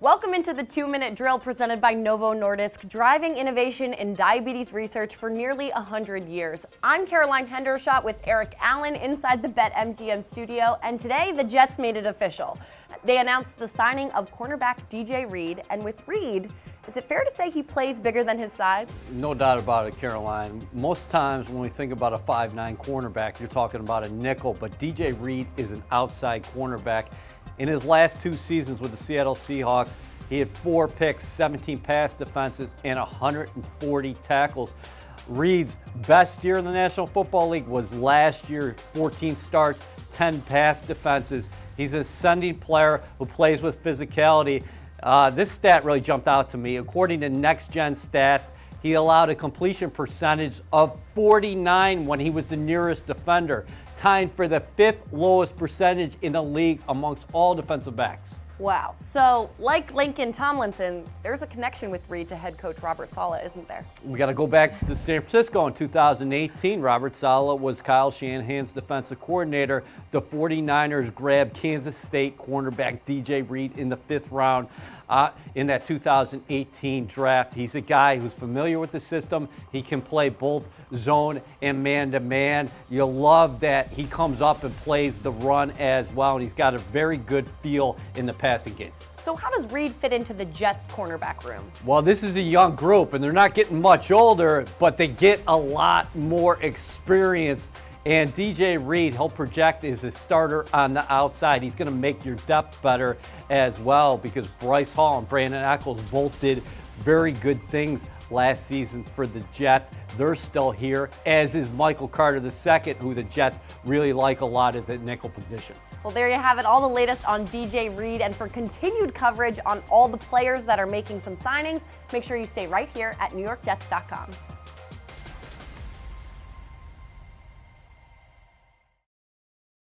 Welcome into the two minute drill presented by Novo Nordisk, driving innovation in diabetes research for nearly 100 years. I'm Caroline Hendershot with Eric Allen inside the BetMGM studio, and today the Jets made it official. They announced the signing of cornerback DJ Reed, and with Reed, is it fair to say he plays bigger than his size? No doubt about it, Caroline. Most times when we think about a 5'9 cornerback, you're talking about a nickel, but DJ Reed is an outside cornerback. In his last two seasons with the Seattle Seahawks, he had four picks, 17 pass defenses, and 140 tackles. Reed's best year in the National Football League was last year 14 starts, 10 pass defenses. He's an ascending player who plays with physicality. Uh, this stat really jumped out to me. According to Next Gen Stats, he allowed a completion percentage of 49 when he was the nearest defender, tying for the fifth lowest percentage in the league amongst all defensive backs. Wow. So, like Laken Tomlinson, there's a connection with Reed to head coach Robert Saleh, isn't there? We got to go back to San Francisco in 2018. Robert Saleh was Kyle Shanahan's defensive coordinator. The 49ers grabbed Kansas State cornerback DJ Reed in the fifth round uh, in that 2018 draft. He's a guy who's familiar with the system. He can play both zone and man to man. You love that he comes up and plays the run as well, and he's got a very good feel in the passing game. So, how does Reed fit into the Jets cornerback room? Well, this is a young group, and they're not getting much older, but they get a lot more experience and DJ Reed, he'll project as a starter on the outside. He's going to make your depth better as well because Bryce Hall and Brandon Echols both did very good things last season for the Jets. They're still here, as is Michael Carter II, who the Jets really like a lot at the nickel position. Well, there you have it, all the latest on DJ Reed. And for continued coverage on all the players that are making some signings, make sure you stay right here at NewYorkJets.com.